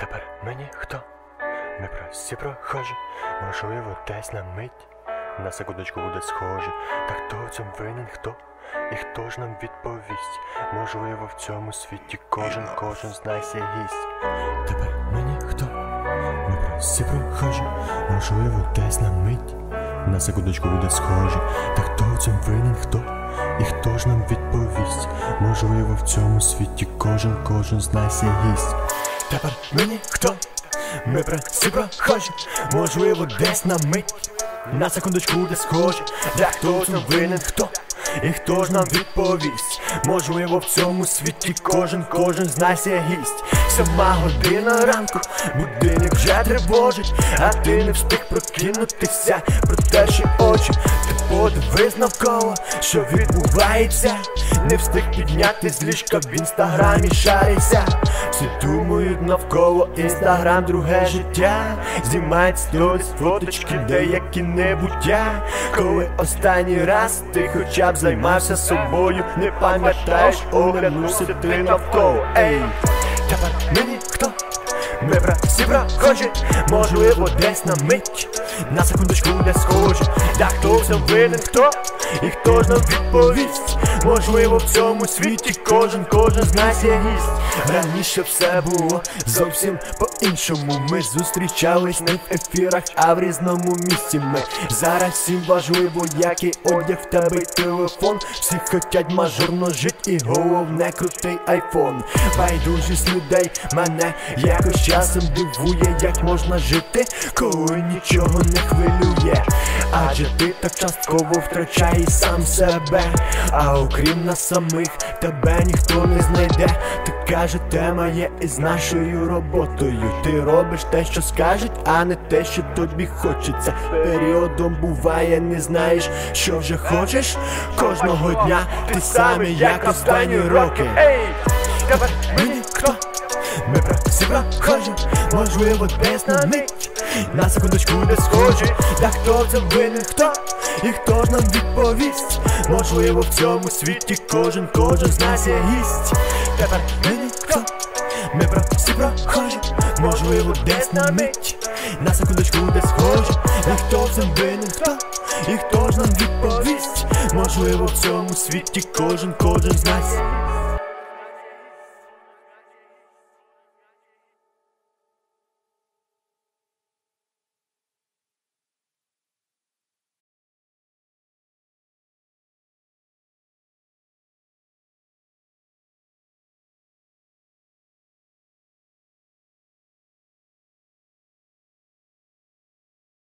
Тепер мені хто? Ми прості прохожі, можливо, десь на мить. На секундочку буде схоже. Та хто в цьому винен хто? І хто ж нам відповість? Можливо, в цьому світі кожен, кожен з нас є гість. Тепер мені хто? Ми прості прохожі, можливо, десь на мить. На секундочку буде схоже. Та хто в цьому винен хто? І хто ж нам відповість? Можливо, в цьому світі кожен, кожен з нас гість. Тепер мені хто? Ми прості прохожі, можливо, десь на мить. На секундочку буде схоже, де хто цьому винен хто? І хто ж нам відповість? Можливо, в цьому світі кожен, кожен з нас є гість. Сама година ранку, будильник вже тривожить, а ти не встиг прокинутися, протерши очі, ти подивись навколо, що відбувається, не встиг підняти з ліжка в інстаграмі шариться. Всі думають навколо інстаграм, друге життя. Знімають сторіс, фоточки, деякі небуття. Коли останній раз ти хоча б займався собою, не пам'ятаєш, оглянувся ти навколо. Ей, тепер мені хто? Ми всі прохожі, можливо, десь на мить, на секундочку не схожі, та хто в цьому винен хто? І хто ж нам відповість? Можливо, в цьому світі кожен, кожен з нас є гість. Раніше все було зовсім по-іншому. Ми зустрічались не в ефірах, а в різному місці. Ми зараз всім важливо, який одяг в тебе й телефон. Всі хотять мажорно жить, і головне крутий айфон. Байдужість людей мене якось часом дивує, як можна жити, коли нічого не хвилює. Адже ти так частково втрачаєш сам себе, а окрім нас самих, тебе ніхто не знайде. Ти каже, тема є із нашою роботою. Ти робиш те, що скажуть, а не те, що тобі хочеться. Періодом буває, не знаєш, що вже хочеш. Кожного дня ти саме як останні роки. Прохожі, можливо, десь на мить На секундочку не схожі, та хто цьому винен хто? І хто ж нам відповість? Можливо, в цьому світі кожен, кожен з нас є гість Тепер мені хто? Ми про всі прохожі, можливо, десь на мить На секундочку не схожі, і хто цьому винен хто? І хто ж нам відповість? Можливо, в цьому світі кожен, кожен з нас